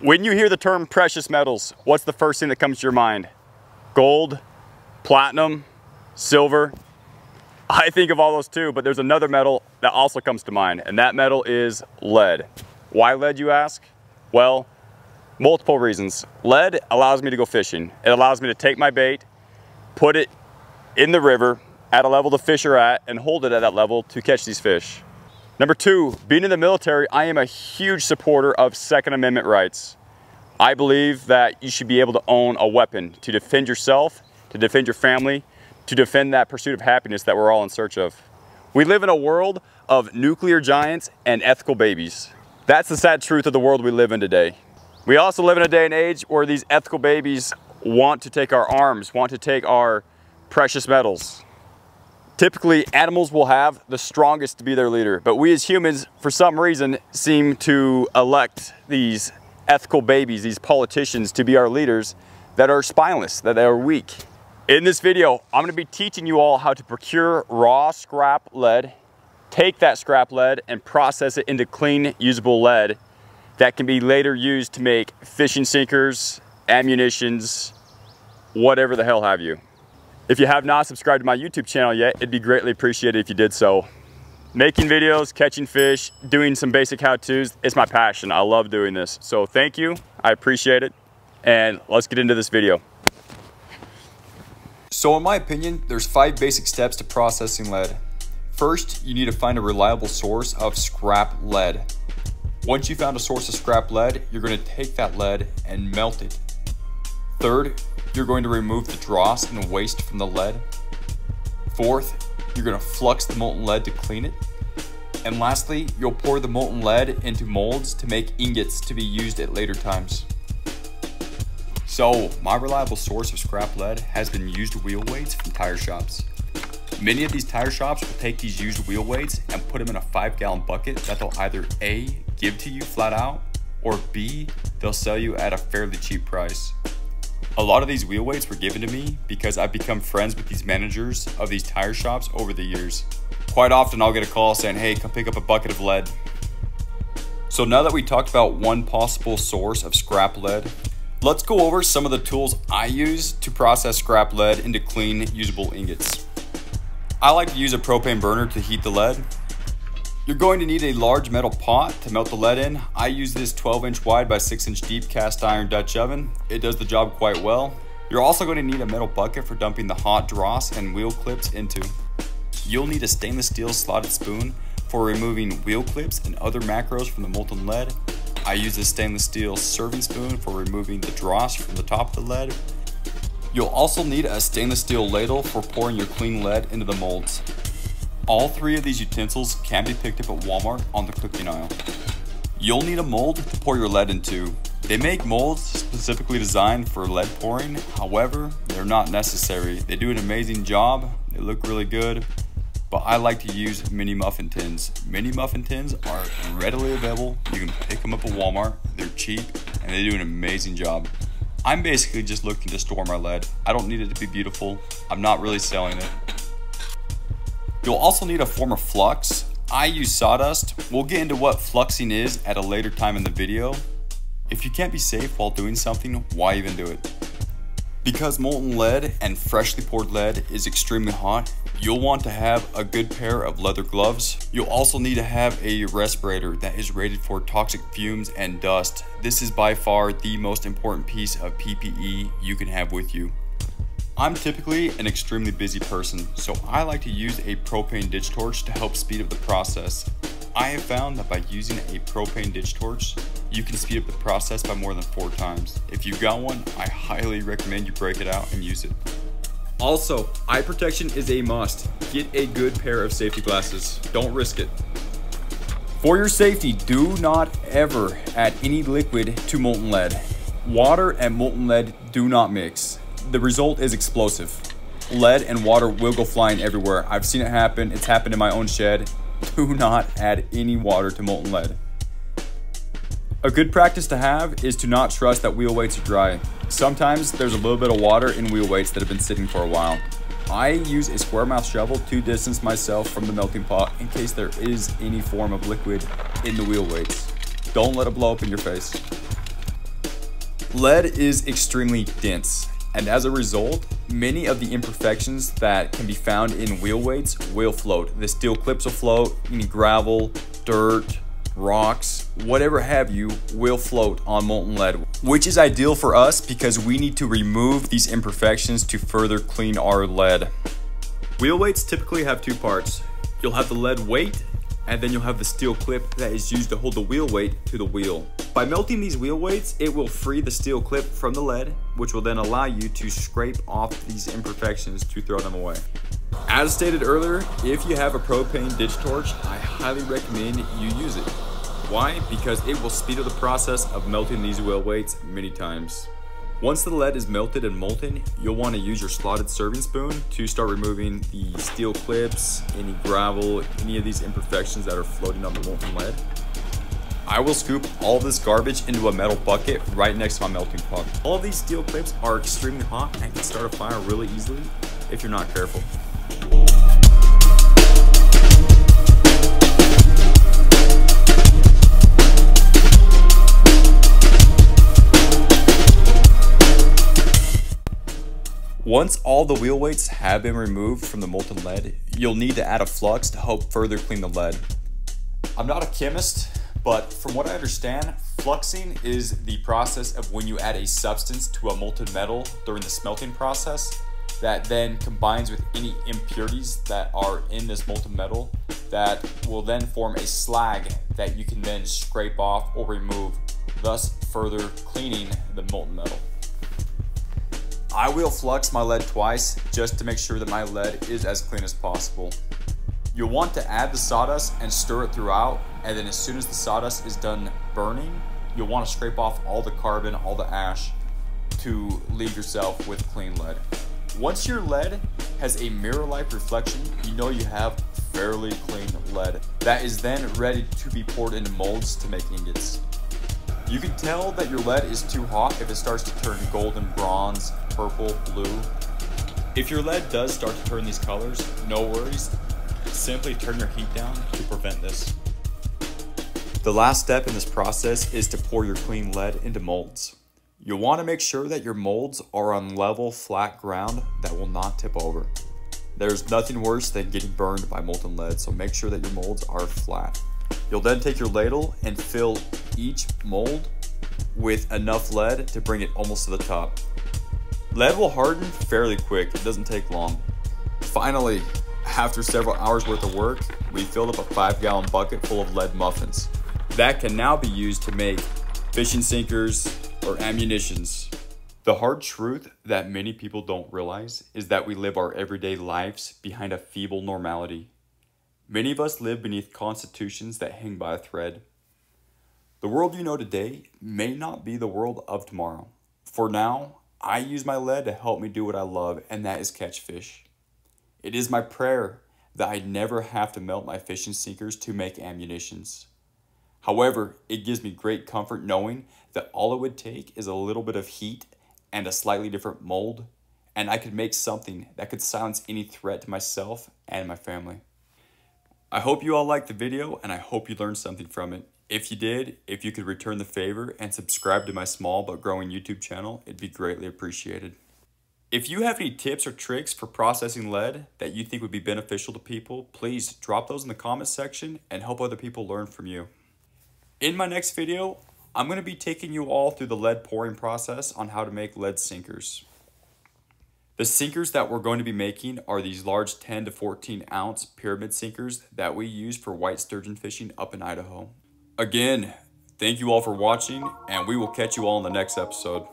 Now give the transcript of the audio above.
When you hear the term precious metals, what's the first thing that comes to your mind? Gold, platinum, silver. I think of all those too, but there's another metal that also comes to mind, and that metal is lead. Why lead, you ask? Well, multiple reasons. Lead allows me to go fishing. It allows me to take my bait, put it in the river at a level the fish are at, and hold it at that level to catch these fish. Number two, being in the military, I am a huge supporter of Second Amendment rights. I believe that you should be able to own a weapon to defend yourself, to defend your family, to defend that pursuit of happiness that we're all in search of. We live in a world of nuclear giants and ethical babies. That's the sad truth of the world we live in today. We also live in a day and age where these ethical babies want to take our arms, want to take our precious metals. Typically, animals will have the strongest to be their leader, but we as humans, for some reason, seem to elect these ethical babies, these politicians, to be our leaders that are spineless, that they are weak. In this video, I'm gonna be teaching you all how to procure raw scrap lead, take that scrap lead and process it into clean, usable lead that can be later used to make fishing sinkers, ammunitions, whatever the hell have you. If you have not subscribed to my YouTube channel yet, it'd be greatly appreciated if you did so. Making videos, catching fish, doing some basic how-tos, it's my passion. I love doing this. So thank you, I appreciate it. And let's get into this video. So in my opinion, there's five basic steps to processing lead. First, you need to find a reliable source of scrap lead. Once you found a source of scrap lead, you're going to take that lead and melt it. Third, you're going to remove the dross and waste from the lead. Fourth, you're going to flux the molten lead to clean it. And lastly, you'll pour the molten lead into molds to make ingots to be used at later times. So, my reliable source of scrap lead has been used wheel weights from tire shops. Many of these tire shops will take these used wheel weights and put them in a 5 gallon bucket that they'll either A, give to you flat out, or B, they'll sell you at a fairly cheap price. A lot of these wheel weights were given to me because I've become friends with these managers of these tire shops over the years. Quite often I'll get a call saying, hey, come pick up a bucket of lead. So now that we talked about one possible source of scrap lead, let's go over some of the tools I use to process scrap lead into clean, usable ingots. I like to use a propane burner to heat the lead. You're going to need a large metal pot to melt the lead in. I use this 12 inch wide by 6 inch deep cast iron Dutch oven. It does the job quite well. You're also going to need a metal bucket for dumping the hot dross and wheel clips into. You'll need a stainless steel slotted spoon for removing wheel clips and other macros from the molten lead. I use this stainless steel serving spoon for removing the dross from the top of the lead. You'll also need a stainless steel ladle for pouring your clean lead into the molds. All three of these utensils can be picked up at Walmart on the cooking aisle. You'll need a mold to pour your lead into. They make molds specifically designed for lead pouring, however, they're not necessary. They do an amazing job, they look really good, but I like to use mini muffin tins. Mini muffin tins are readily available. You can pick them up at Walmart, they're cheap, and they do an amazing job. I'm basically just looking to store my lead. I don't need it to be beautiful. I'm not really selling it. You'll also need a form of flux. I use sawdust. We'll get into what fluxing is at a later time in the video. If you can't be safe while doing something, why even do it? Because molten lead and freshly poured lead is extremely hot, you'll want to have a good pair of leather gloves. You'll also need to have a respirator that is rated for toxic fumes and dust. This is by far the most important piece of PPE you can have with you. I'm typically an extremely busy person, so I like to use a propane ditch torch to help speed up the process. I have found that by using a propane ditch torch, you can speed up the process by more than four times. If you've got one, I highly recommend you break it out and use it. Also, eye protection is a must. Get a good pair of safety glasses. Don't risk it. For your safety, do not ever add any liquid to molten lead. Water and molten lead do not mix the result is explosive. Lead and water will go flying everywhere. I've seen it happen. It's happened in my own shed. Do not add any water to molten lead. A good practice to have is to not trust that wheel weights are dry. Sometimes there's a little bit of water in wheel weights that have been sitting for a while. I use a square mouth shovel to distance myself from the melting pot in case there is any form of liquid in the wheel weights. Don't let it blow up in your face. Lead is extremely dense, and as a result, many of the imperfections that can be found in wheel weights will float. The steel clips will float, any gravel, dirt, rocks, whatever have you, will float on molten lead, which is ideal for us because we need to remove these imperfections to further clean our lead. Wheel weights typically have two parts. You'll have the lead weight and then you'll have the steel clip that is used to hold the wheel weight to the wheel. By melting these wheel weights, it will free the steel clip from the lead, which will then allow you to scrape off these imperfections to throw them away. As stated earlier, if you have a propane ditch torch, I highly recommend you use it. Why? Because it will speed up the process of melting these wheel weights many times. Once the lead is melted and molten, you'll want to use your slotted serving spoon to start removing the steel clips, any gravel, any of these imperfections that are floating on the molten lead. I will scoop all this garbage into a metal bucket right next to my melting pot. All these steel clips are extremely hot and can start a fire really easily if you're not careful. Once all the wheel weights have been removed from the molten lead, you'll need to add a flux to help further clean the lead. I'm not a chemist, but from what I understand, fluxing is the process of when you add a substance to a molten metal during the smelting process that then combines with any impurities that are in this molten metal that will then form a slag that you can then scrape off or remove, thus further cleaning the molten metal. I will flux my lead twice just to make sure that my lead is as clean as possible. You'll want to add the sawdust and stir it throughout, and then as soon as the sawdust is done burning, you'll want to scrape off all the carbon, all the ash, to leave yourself with clean lead. Once your lead has a mirror-like reflection, you know you have fairly clean lead. That is then ready to be poured into molds to make ingots. You can tell that your lead is too hot if it starts to turn golden bronze, purple, blue. If your lead does start to turn these colors, no worries. Simply turn your heat down to prevent this. The last step in this process is to pour your clean lead into molds. You'll want to make sure that your molds are on level, flat ground that will not tip over. There's nothing worse than getting burned by molten lead, so make sure that your molds are flat. You'll then take your ladle and fill each mold with enough lead to bring it almost to the top. Lead will harden fairly quick, it doesn't take long. Finally, after several hours worth of work, we filled up a five gallon bucket full of lead muffins. That can now be used to make fishing sinkers or ammunitions. The hard truth that many people don't realize is that we live our everyday lives behind a feeble normality. Many of us live beneath constitutions that hang by a thread. The world you know today may not be the world of tomorrow. For now, I use my lead to help me do what I love, and that is catch fish. It is my prayer that I never have to melt my fishing sinkers to make ammunitions. However, it gives me great comfort knowing that all it would take is a little bit of heat and a slightly different mold, and I could make something that could silence any threat to myself and my family. I hope you all liked the video and I hope you learned something from it. If you did, if you could return the favor and subscribe to my small but growing YouTube channel, it'd be greatly appreciated. If you have any tips or tricks for processing lead that you think would be beneficial to people, please drop those in the comments section and help other people learn from you. In my next video, I'm going to be taking you all through the lead pouring process on how to make lead sinkers. The sinkers that we're going to be making are these large 10 to 14 ounce pyramid sinkers that we use for white sturgeon fishing up in Idaho. Again, thank you all for watching, and we will catch you all in the next episode.